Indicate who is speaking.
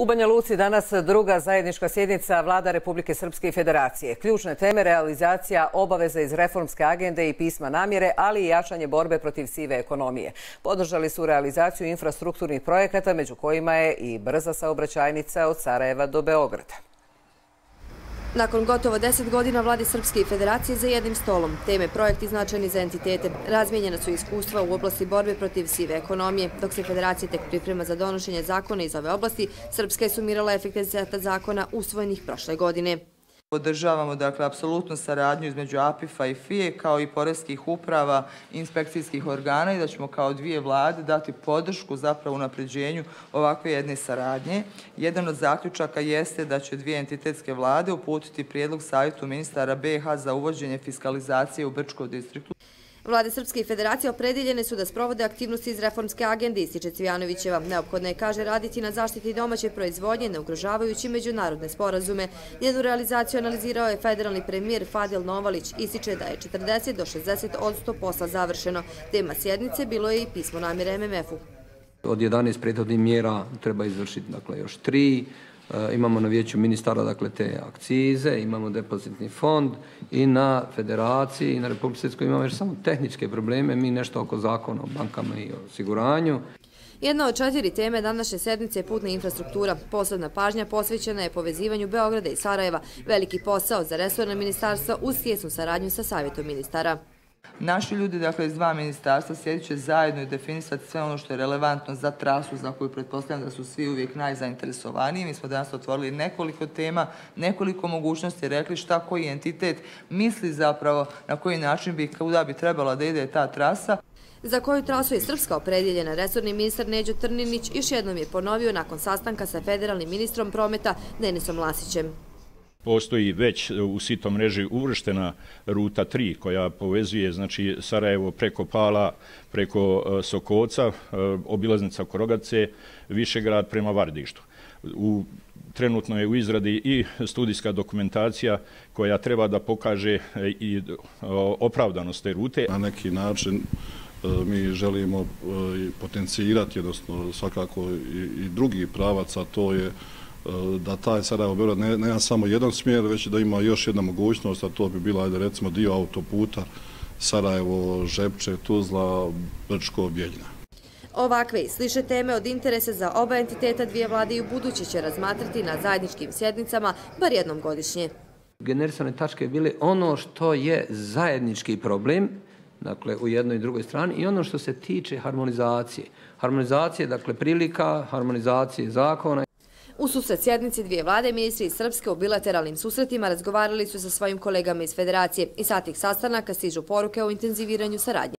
Speaker 1: U Banja Luci danas druga zajednička sjednica Vlada Republike Srpske i Federacije. Ključne teme realizacija obaveza iz reformske agende i pisma namjere, ali i jačanje borbe protiv sive ekonomije. Podržali su realizaciju infrastrukturnih projekata, među kojima je i brza saobraćajnica od Sarajeva do Beograda.
Speaker 2: Nakon gotovo deset godina vlade Srpske i Federacije za jednim stolom, teme projekti značajni za entitete, razmijenjena su iskustva u oblasti borbe protiv sive ekonomije. Dok se Federacija tek priprema za donošenje zakona iz ove oblasti, Srpska je sumirala efekte zeta zakona usvojenih prošle godine.
Speaker 3: Podržavamo dakle apsolutnu saradnju između APIF-a i FIE kao i porezkih uprava inspekcijskih organa i da ćemo kao dvije vlade dati podršku zapravo u napređenju ovakve jedne saradnje. Jedan od zaključaka jeste da će dvije entitetske vlade uputiti prijedlog savjetu ministara BH za uvođenje fiskalizacije u Brčkoj distriktu.
Speaker 2: Vlade Srpske i Federacije opredeljene su da sprovode aktivnosti iz reformske agende, ističe Cvijanovićeva. Neophodno je, kaže, raditi na zaštiti domaće proizvodnje, ne ugrožavajući međunarodne sporazume. Njenu realizaciju analizirao je federalni premijer Fadil Novalić. Ističe da je 40 do 60 odsto posla završeno. Tema sjednice bilo je i pismo namjere MMF-u.
Speaker 4: Od 11 prethodnih mjera treba izvršiti dakle, još tri. Eh, imamo na vijeću ministara dakle, te akcize, imamo depozitni fond i na federaciji i na Republike Srpskoj imamo još samo tehničke probleme, mi nešto oko zakona o bankama i osiguranju.
Speaker 2: Jedna od četiri teme današnje sednice je putna infrastruktura. Posebna pažnja posvećena je povezivanju Beograda i Sarajeva. Veliki posao za resorna ministarstva uz tjesnu saradnju sa savjetom ministara.
Speaker 3: Naši ljudi, dakle, iz dva ministarstva sjedit će zajedno i definisati sve ono što je relevantno za trasu za koju pretpostavljam da su svi uvijek najzainteresovaniji. Mi smo danas otvorili nekoliko tema, nekoliko mogućnosti, rekli šta koji entitet misli zapravo na koji način bi, kuda bi trebala da ide ta trasa.
Speaker 2: Za koju trasu je Srpska opredjeljena, resorni ministar Neđo Trninić još jednom je ponovio nakon sastanka sa federalnim ministrom prometa Denisom Lasićem.
Speaker 5: Postoji već e, u sito mreži uvrštena ruta 3 koja povezuje znači, Sarajevo preko Pala, preko e, Sokoca, e, obilaznica Korogace, Višegrad prema Vardištu. U, trenutno je u izradi i studijska dokumentacija koja treba da pokaže i opravdanost te rute.
Speaker 6: Na neki način mi želimo potencijirati, odnosno svakako i drugi pravac, a to je da taj Sarajevo Beograd ne, nema samo jedan smjer, već da ima još jedna mogućnost, a to bi bila, ajde recimo, dio autoputa Sarajevo, Žepče, Tuzla, Brčko, Bjeljina.
Speaker 2: Ovakve i sliše teme od interese za oba entiteta dvije vlade i u budući će razmatrati na zajedničkim sjednicama bar jednom godišnje.
Speaker 4: Generisane tačke je bile ono što je zajednički problem, dakle u jednoj i drugoj strani, i ono što se tiče harmonizacije. Harmonizacije, dakle prilika, harmonizacije zakona.
Speaker 2: U susret sjednici dvije vlade ministri iz Srpske u bilateralnim susretima razgovarali su sa svojim kolegama iz federacije i sa tih sastanaka stižu poruke o intenziviranju saradnje.